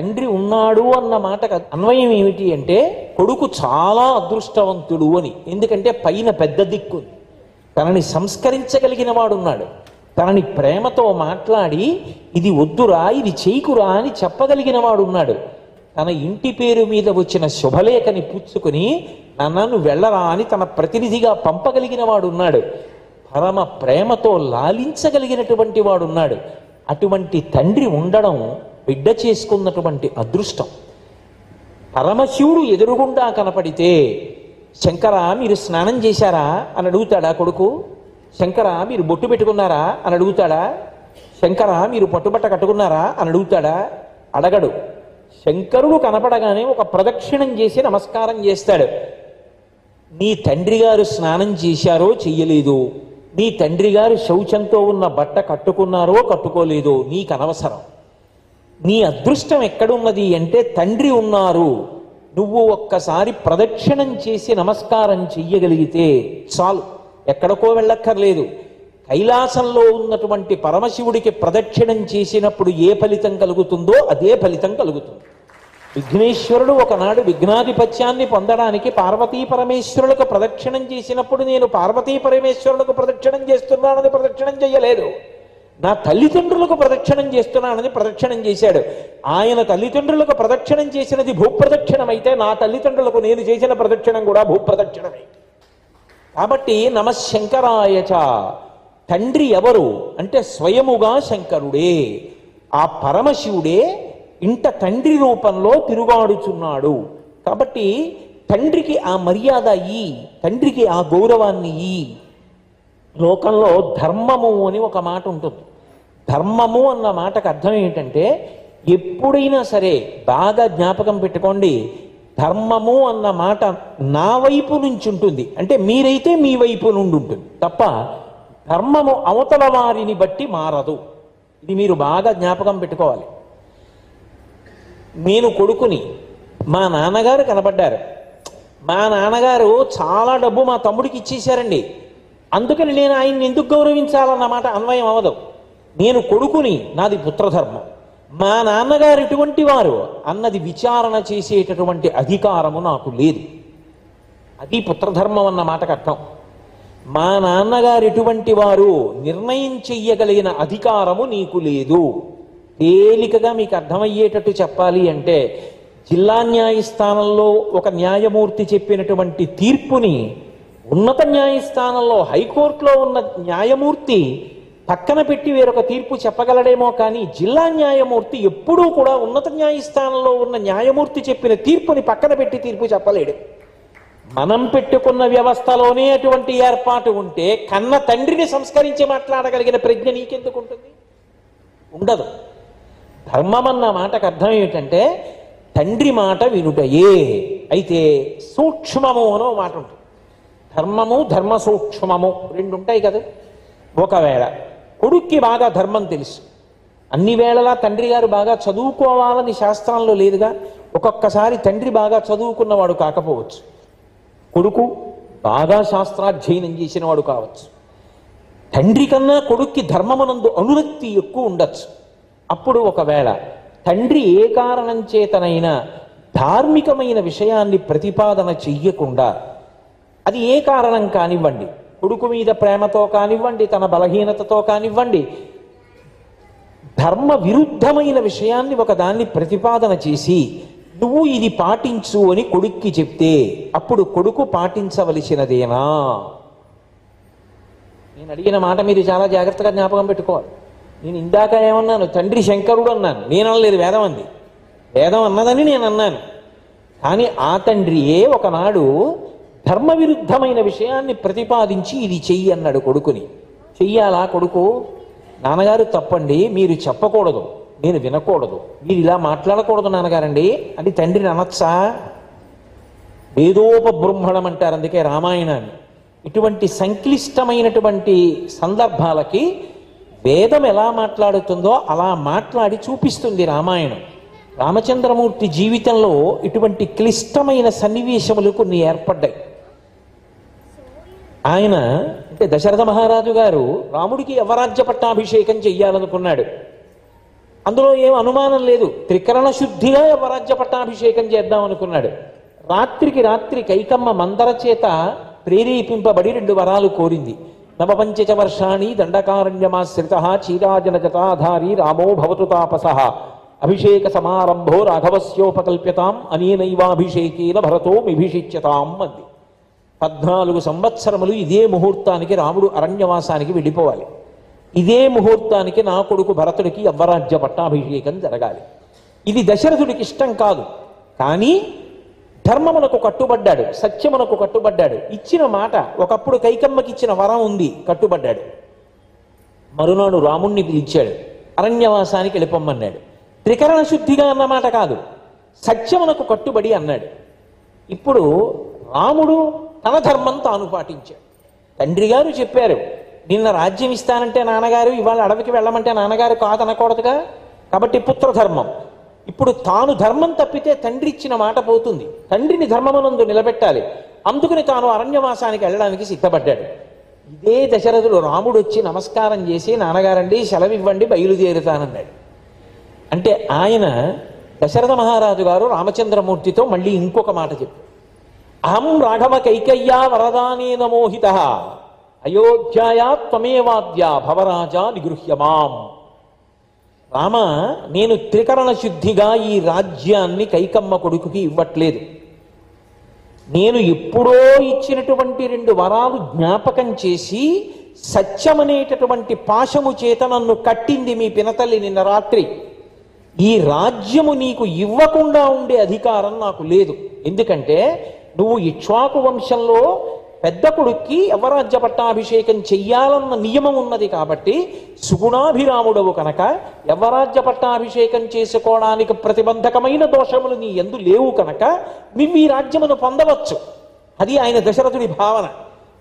తండ్రి ఉన్నాడు అన్న మాటకు అన్వయం ఏమిటి అంటే కొడుకు చాలా అదృష్టవంతుడు అని. ఎందుకంటే పైన పెద్ద దిక్కు తనని సంస్కరించగలిగిన వాడున్నాడు. తనని ప్రేమతో మాట్లాడి ఇది వద్దురా ఇది చేయకురా అని చెప్పగలిగిన వాడున్నాడు. తన ఇంటి పేరు మీద వచ్చిన శుభలేఖని పుచ్చుకుని నన్నను వెళ్ళరా అని తన ప్రతినిధిగా పంపగలిగిన వాడున్నాడు. పరమ ప్రేమతో లాలించగలిగినటువంటి వాడున్నాడు. అటువంటి తండ్రి ఉండడం బిడ్డ చేసుకున్నటువంటి అదృష్టం. పరమశివుడు ఎదురుగుండా కనపడితే శంకర మీరు స్నానం చేశారా? అని అడుగుతాడా కొడుకు. శంకర మీరు బొట్టు పెట్టుకున్నారా? అని అడుగుతాడా. శంకర మీరు పట్టుబట్ట కట్టుకున్నారా? అని అడుగుతాడా. అడగడు. శంకరుడు కనపడగానే ఒక ప్రదక్షిణం చేసి నమస్కారం చేస్తాడు. నీ తండ్రి గారు స్నానం చేశారో చెయ్యలేదు. నీ తండ్రి గారు శౌచంతో ఉన్న బట్ట కట్టుకున్నారో కట్టుకోలేదో. నీకు అనవసరం. నీ అదృష్టం ఎక్కడున్నది అంటే తండ్రి ఉన్నారు. నువ్వు ఒక్కసారి ప్రదక్షిణం చేసి నమస్కారం చెయ్యగలిగితే చాలు. ఎక్కడికో వెళ్ళక్కర్లేదు. కైలాసంలో ఉన్నటువంటి పరమశివుడికి ప్రదక్షిణం చేసినప్పుడు ఏ ఫలితం కలుగుతుందో అదే ఫలితం కలుగుతుంది. విఘ్నేశ్వరుడు ఒకనాడు విఘ్నాధిపత్యాన్ని పొందడానికి పార్వతీ పరమేశ్వరులకు ప్రదక్షిణం చేసినప్పుడు నేను పార్వతీ పరమేశ్వరులకు ప్రదక్షిణం చేస్తున్నానని ప్రదక్షిణం చేయలేదు నా తల్లిదండ్రులకు ప్రదక్షిణం చేస్తున్నానని ప్రదక్షిణం చేశాడు. ఆయన తల్లిదండ్రులకు ప్రదక్షిణం చేసినది భూప్రదక్షిణమైతే నా తల్లిదండ్రులకు నేను చేసిన ప్రదక్షిణం కూడా భూప్రదక్షిణమే. కాబట్టి నమశంకరాయచ తండ్రి ఎవరు అంటే స్వయముగా శంకరుడే. ఆ పరమశివుడే ఇంట తండ్రి రూపంలో తిరుగాడుచున్నాడు. కాబట్టి తండ్రికి ఆ మర్యాద ఈ తండ్రికి ఆ గౌరవాన్ని ఈ. లోకంలో ధర్మము అని ఒక మాట ఉంటుంది. ధర్మము అన్న మాటకు అర్థం ఏంటంటే ఎప్పుడైనా సరే బాగా జ్ఞాపకం పెట్టుకోండి ధర్మము అన్న మాట నా వైపు నుంచి ఉంటుంది. అంటే మీరైతే మీ వైపు నుండి ఉంటుంది. తప్ప ధర్మము అవతల వారిని బట్టి మారదు. ఇది మీరు బాగా జ్ఞాపకం పెట్టుకోవాలి. నేను కొడుకుని మా నాన్నగారు కనబడ్డారు. మా నాన్నగారు చాలా డబ్బు మా తమ్ముడికి ఇచ్చేశారండి. అందుకని నేను ఆయన్ని ఎందుకు గౌరవించాలన్నమాట అన్వయం అవదు నేను కొడుకుని నాది పుత్రధర్మం. మా నాన్నగారు ఎటువంటి వారు అన్నది విచారణ చేసేటటువంటి అధికారము నాకు లేదు. అది పుత్రధర్మం అన్న మాటకు అర్థం మా నాన్నగారు ఎటువంటి వారు నిర్ణయం చెయ్యగలిగిన అధికారము నీకు లేదు. తేలికగా మీకు అర్థమయ్యేటట్టు చెప్పాలి అంటే జిల్లా న్యాయస్థానంలో ఒక న్యాయమూర్తి చెప్పినటువంటి తీర్పుని ఉన్నత న్యాయస్థానంలో హైకోర్టులో ఉన్న న్యాయమూర్తి పక్కన పెట్టి వేరొక తీర్పు చెప్పగలడేమో కానీ జిల్లా న్యాయమూర్తి ఎప్పుడూ కూడా ఉన్నత న్యాయస్థానంలో ఉన్న న్యాయమూర్తి చెప్పిన తీర్పుని పక్కన పెట్టి తీర్పు చెప్పలేడు. మనం పెట్టుకున్న వ్యవస్థలోనే అటువంటి ఏర్పాటు ఉంటే కన్న తండ్రిని సంస్కరించి మాట్లాడగలిగిన ప్రజ్ఞ నీకెందుకు ఉంటుంది? ఉండదు. ధర్మం అన్న మాటకు అర్థం ఏమిటంటే తండ్రి మాట వినుటయే. అయితే సూక్ష్మము అనో మాట ఉంటుంది. ధర్మము ధర్మ సూక్ష్మము రెండు ఉంటాయి కదా. ఒకవేళ కొడుక్కి బాగా ధర్మం తెలుసు. అన్ని వేళలా తండ్రి గారు బాగా చదువుకోవాలని శాస్త్రంలో లేదుగా ఒక్కొక్కసారి తండ్రి బాగా చదువుకున్నవాడు కాకపోవచ్చు. కొడుకు బాగా శాస్త్రాధ్యయనం చేసిన వాడు కావచ్చు. తండ్రి కన్నా కొడుక్కి ధర్మమునందు అనురక్తి ఎక్కువ ఉండొచ్చు. అప్పుడు ఒకవేళ తండ్రి ఏ కారణం చేతనైనా ధార్మికమైన విషయాన్ని ప్రతిపాదన చెయ్యకుండా అది ఏ కారణం కానివ్వండి కొడుకు మీద ప్రేమతో కానివ్వండి తన బలహీనతతో కానివ్వండి ధర్మ విరుద్ధమైన విషయాన్ని ఒకదాన్ని ప్రతిపాదన చేసి నువ్వు ఇది పాటించు అని కొడుక్కి చెప్తే అప్పుడు కొడుకు పాటించవలసినదేనా? నేను అడిగిన మాట మీరు చాలా జాగ్రత్తగా జ్ఞాపకం పెట్టుకోవాలి. నేను ఇందాక ఏమన్నాను? తండ్రి శంకరుడు అన్నాను. నేను అనలేదు వేదం అంది. వేదం అన్నదని నేను అన్నాను. కానీ ఆ తండ్రియే ఒకనాడు ధర్మ విరుద్ధమైన విషయాన్ని ప్రతిపాదించి ఇది చెయ్యి అన్నాడు కొడుకుని. చెయ్యాలా కొడుకు? నాన్నగారు తప్పండి మీరు చెప్పకూడదు నేను వినకూడదు. మీరు ఇలా మాట్లాడకూడదు నాన్నగారండి. అని తండ్రిని అనొచ్చా? వేదోపబృంహణం అంటారు అందుకే రామాయణాన్ని. ఇటువంటి సంక్లిష్టమైనటువంటి సందర్భాలకి వేదం ఎలా మాట్లాడుతుందో అలా మాట్లాడి చూపిస్తుంది రామాయణం. రామచంద్రమూర్తి జీవితంలో ఇటువంటి క్లిష్టమైన సన్నివేశములు కొన్ని ఏర్పడ్డాయి. ఆయన దశరథ మహారాజు గారు రాముడికి యవరాజ్య పట్టాభిషేకం చెయ్యాలనుకున్నాడు. అందులో ఏం అనుమానం లేదు. త్రికరణ శుద్ధిగా యవరాజ్య పట్టాభిషేకం చేద్దాం అనుకున్నాడు. రాత్రికి రాత్రి కైకమ్మ మందర చేత ప్రేరేపింపబడి రెండు వరాలు కోరింది. నవపంచచ వర్షాణి దండకారణ్యమాశ్రిత చీరాజన జటాధారి రామో భవతు తాపస. అభిషేక సమారంభో రాఘవస్యోపకల్ప్యతాం అనేనైవాభిషేకేన భరతో మిభిషిచ్యతాం అంది. పద్నాలుగు సంవత్సరములు ఇదే ముహూర్తానికి రాముడు అరణ్యవాసానికి వెళ్ళిపోవాలి. ఇదే ముహూర్తానికి నా కొడుకు భరతుడికి యవ్వరాజ్య పట్టాభిషేకం జరగాలి. ఇది దశరథుడికి ఇష్టం కాదు. కానీ ధర్మమునకు కట్టుబడ్డాడు సత్యమునకు కట్టుబడ్డాడు. ఇచ్చిన మాట ఒకప్పుడు కైకమ్మకి ఇచ్చిన వరం ఉంది కట్టుబడ్డాడు. మరునాడు రాముణ్ణి పిలిచాడు అరణ్యవాసానికి వెళ్ళిపోమ్మన్నాడు. త్రికరణ శుద్ధిగా అన్నమాట కాదు సత్యమునకు కట్టుబడి అన్నాడు. ఇప్పుడు రాముడు తన ధర్మం తాను పాటించాడు. తండ్రి గారు చెప్పారు నిన్న రాజ్యం ఇస్తానంటే నాన్నగారు ఇవాళ అడవికి వెళ్ళమంటే నాన్నగారు కాదనకూడదుగా? కాబట్టి పుత్రధర్మం. ఇప్పుడు తాను ధర్మం తప్పితే తండ్రి ఇచ్చిన మాట పోతుంది. తండ్రిని ధర్మమునందు నిలబెట్టాలి. అందుకుని తాను అరణ్యవాసానికి వెళ్ళడానికి సిద్ధపడ్డాడు. ఇదే దశరథుడు రాముడు వచ్చి నమస్కారం చేసి నాన్నగారండి సెలవివ్వండి బయలుదేరుతానన్నాడు. అంటే ఆయన దశరథ మహారాజు గారు రామచంద్రమూర్తితో మళ్ళీ ఇంకొక మాట చెప్పారు. అహం రాఘవ కైకయ్యా వరదానేన మోహిత అయోధ్యాయా త్వమేవాద్య భవరాజా నిగృహ్యమాం. రామ నేను త్రికరణ శుద్ధిగా ఈ రాజ్యాన్ని కైకమ్మ కొడుకుకి ఇవ్వట్లేదు. నేను ఎప్పుడో ఇచ్చినటువంటి రెండు వరాలు జ్ఞాపకం చేసి సత్యమనేటటువంటి పాశము చేత నన్ను కట్టింది మీ పినతల్లి నిన్న రాత్రి. ఈ రాజ్యము నీకు ఇవ్వకుండా ఉండే అధికారం నాకు లేదు. ఎందుకంటే నువ్వు ఇక్ష్వాకు వంశంలో పెద్ద కొడుక్కి యవరాజ్య పట్టాభిషేకం చెయ్యాలన్న నియమం ఉన్నది కాబట్టి సుగుణాభిరాముడవు కనుక యవరాజ్య పట్టాభిషేకం చేసుకోవడానికి ప్రతిబంధకమైన దోషములు నీ ఎందు లేవు కనుక నువ్వు ఈ రాజ్యమును పొందవచ్చు. అది ఆయన దశరథుడి భావన.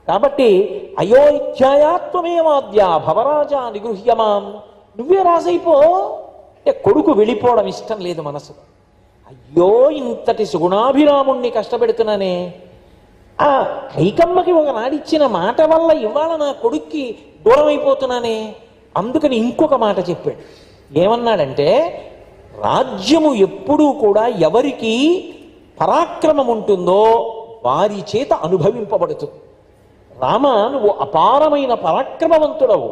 కాబట్టి అయోధ్యాయాత్వమేవాద్య భవరాజా నిగృహ్యమాం. నువ్వే రాజైపో. అంటే కొడుకు వెళ్ళిపోవడం ఇష్టం లేదు మనసు అయ్యో ఇంతటి సుగుణాభిరాముణ్ణి కష్టపెడుతున్నానే. ఆ కైకమ్మకి ఒకనాడిచ్చిన మాట వల్ల ఇవాళ నా కొడుక్కి దూరం అయిపోతున్నానే అందుకని ఇంకొక మాట చెప్పాడు. ఏమన్నాడంటే రాజ్యము ఎప్పుడూ కూడా ఎవరికి పరాక్రమం ఉంటుందో వారి చేత అనుభవింపబడుతుంది. రామ నువ్వు అపారమైన పరాక్రమవంతుడవు.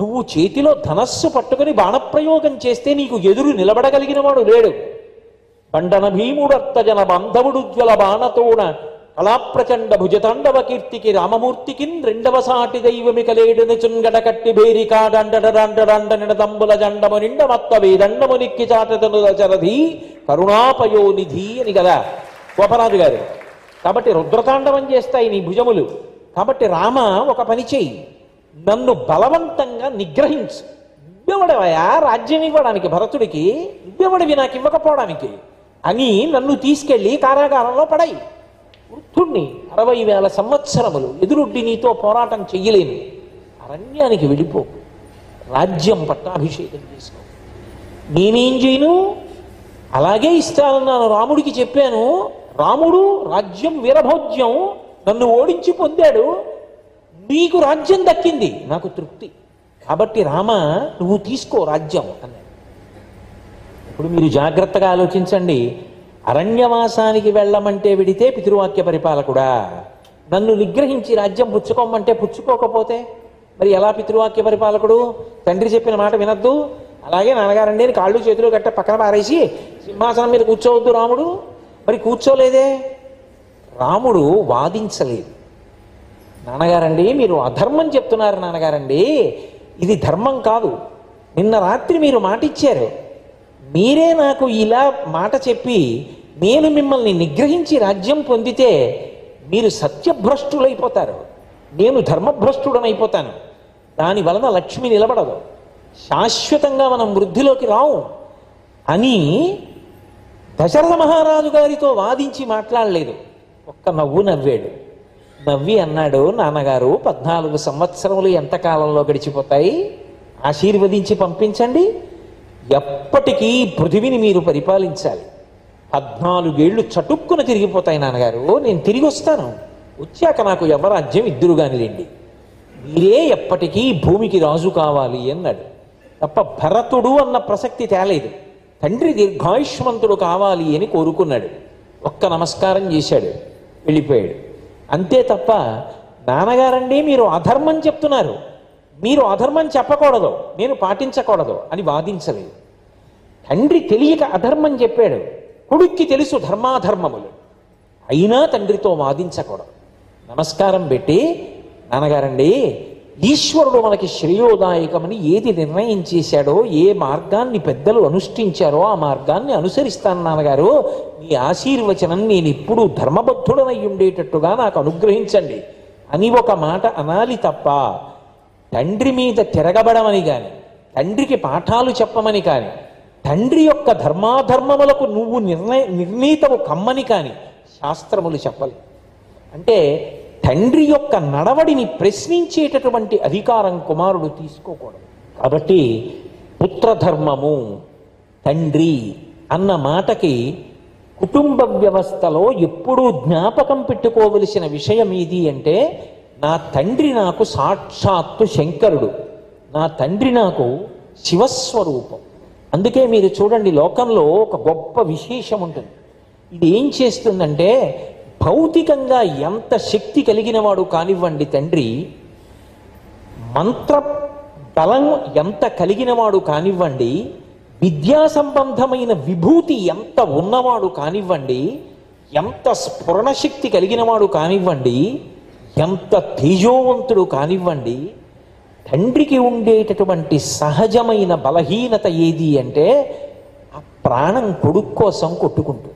నువ్వు చేతిలో ధనస్సు పట్టుకుని బాణప్రయోగం చేస్తే నీకు ఎదురు నిలబడగలిగిన వాడు లేడు. బండన భీముడత్తజన బంధవుడుజ్వల బాణతోణ కళాప్రచండ భుజతాండవ కీర్తికి రామమూర్తికిన్ రెండవ సాటి దైవమిక లేడుని చుంగడ కట్టి బేరికాడండడండడండ నిడదంబుల జండము నిండ మత్వ వేదండము నిక్కి చాటతను దశరథి కరుణాపయోనిధి అని కదా గోపనాథు గారు కాబట్టి రుద్రతాండవం చేస్తాయి నీ భుజములు. కాబట్టి రామ ఒక పని చేయి నన్ను బలవంతంగా నిగ్రహించు. ఇవ్వడవయా రాజ్యం ఇవ్వడానికి భరతుడికి. నువ్వెవడివి నాకు ఇవ్వకపోవడానికి అని నన్ను తీసుకెళ్ళి కారాగారంలో పడాయి వృద్ధుణ్ణి అరవై వేల సంవత్సరములు ఎదురుడ్డి నీతో పోరాటం చెయ్యలేను. అరణ్యానికి వెళ్ళిపో. రాజ్యం పట్టాభిషేకం చేసుకో నేనేం చేయను? అలాగే ఇస్తానన్నాను రాముడికి చెప్పాను. రాముడు రాజ్యం వీరభోజ్యం నన్ను ఓడించి పొందాడు. నీకు రాజ్యం దక్కింది. నాకు తృప్తి. కాబట్టి రామ నువ్వు తీసుకో రాజ్యం అన్నాడు. ఇప్పుడు మీరు జాగ్రత్తగా ఆలోచించండి. అరణ్యవాసానికి వెళ్ళమంటే విడితే పితృవాక్య పరిపాలకుడా. నన్ను నిగ్రహించి రాజ్యం పుచ్చుకోమంటే పుచ్చుకోకపోతే మరి ఎలా పితృవాక్య పరిపాలకుడు? తండ్రి చెప్పిన మాట వినద్దు. అలాగే నాన్నగారండి అని కాళ్ళు చేతులు గట్ట పక్కన పారేసి సింహాసనం మీద కూర్చోవద్దు రాముడు. మరి కూర్చోలేదే? రాముడు వాదించలేదు. నాన్నగారండి మీరు అధర్మం చెప్తున్నారు నాన్నగారండి. ఇది ధర్మం కాదు. నిన్న రాత్రి మీరు మాటిచ్చారు. మీరే నాకు ఇలా మాట చెప్పి నేను మిమ్మల్ని నిగ్రహించి రాజ్యం పొందితే మీరు సత్యభ్రష్టులైపోతారు. నేను ధర్మభ్రష్టుడనైపోతాను. దాని వలన లక్ష్మి నిలబడదు. శాశ్వతంగా మనం వృద్ధిలోకి రావు. అని దశరథ మహారాజు గారితో వాదించి మాట్లాడలేదు. ఒక్క నవ్వు నవ్వాడు. నవ్వి అన్నాడు నాన్నగారు పద్నాలుగు సంవత్సరములు ఎంత కాలంలో గడిచిపోతాయి? ఆశీర్వదించి పంపించండి. ఎప్పటికీ పృథివిని మీరు పరిపాలించాలి. పద్నాలుగేళ్ళు చటుక్కున తిరిగిపోతాయి నాన్నగారు. నేను తిరిగి వస్తాను. వచ్చాక నాకు యవరాజ్యం ఇద్దరు కానిలేండి మీరే ఎప్పటికీ భూమికి రాజు కావాలి అన్నాడు. తప్ప భరతుడు అన్న ప్రసక్తి తేలేదు. తండ్రి దీర్ఘాయుష్మంతుడు కావాలి అని కోరుకున్నాడు. ఒక్క నమస్కారం చేశాడు. వెళ్ళిపోయాడు. అంతే తప్ప నాన్నగారండి మీరు అధర్మం చెప్తున్నారు. మీరు అధర్మం చెప్పకూడదు నేను పాటించకూడదు అని వాదించలేదు. తండ్రి తెలియక అధర్మం చెప్పాడు. కొడుక్కి తెలుసు ధర్మాధర్మములు. అయినా తండ్రితో వాదించకూడదు. నమస్కారం పెట్టి నాన్నగారండి ఈశ్వరుడు మనకి శ్రేయోదాయకమని ఏది నిర్ణయం చేశాడో ఏ మార్గాన్ని పెద్దలు అనుష్ఠించారో ఆ మార్గాన్ని అనుసరిస్తాను నాన్నగారు. మీ ఆశీర్వచనం నేను ఇప్పుడు ధర్మబద్ధుడనై ఉండేటట్టుగా నాకు అనుగ్రహించండి. అని ఒక మాట అనాలి తప్ప తండ్రి మీద తిరగబడమని కాని తండ్రికి పాఠాలు చెప్పమని కాని తండ్రి యొక్క ధర్మాధర్మములకు నువ్వు నిర్ణయ నిర్ణీతము కమ్మని కాని శాస్త్రములు చెప్పలేదు అంటే తండ్రి యొక్క నడవడిని ప్రశ్నించేటటువంటి అధికారం కుమారుడు తీసుకోకూడదు. కాబట్టి పుత్రధర్మము తండ్రి అన్న మాటకి కుటుంబ వ్యవస్థలో ఎప్పుడూ జ్ఞాపకం పెట్టుకోవలసిన విషయం ఏది అంటే నా తండ్రి నాకు సాక్షాత్తు శంకరుడు. నా తండ్రి నాకు శివస్వరూపం. అందుకే మీరు చూడండి లోకంలో ఒక గొప్ప విశేషం ఉంటుంది. ఇది ఏం చేస్తుందంటే భౌతికంగా ఎంత శక్తి కలిగిన వాడు కానివ్వండి తండ్రి మంత్ర బలం ఎంత కలిగినవాడు కానివ్వండి విద్యా సంబంధమైన విభూతి ఎంత ఉన్నవాడు కానివ్వండి ఎంత స్ఫురణ శక్తి కలిగినవాడు కానివ్వండి ఎంత తేజోవంతుడు కానివ్వండి తండ్రికి ఉండేటటువంటి సహజమైన బలహీనత ఏది అంటే ఆ ప్రాణం కొడుకు కోసం కొట్టుకుంటుంది.